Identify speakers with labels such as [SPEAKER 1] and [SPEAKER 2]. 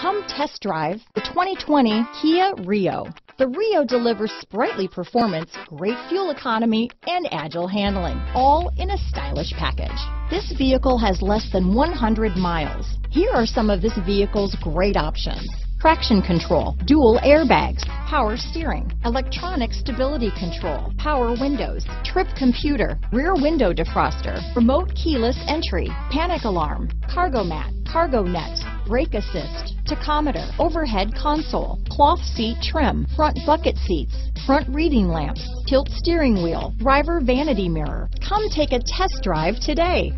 [SPEAKER 1] Come test drive the 2020 Kia Rio. The Rio delivers sprightly performance, great fuel economy, and agile handling, all in a stylish package. This vehicle has less than 100 miles. Here are some of this vehicle's great options traction control, dual airbags, power steering, electronic stability control, power windows, trip computer, rear window defroster, remote keyless entry, panic alarm, cargo mat, cargo net, brake assist, tachometer, overhead console, cloth seat trim, front bucket seats, front reading lamps, tilt steering wheel, driver vanity mirror. Come take a test drive today.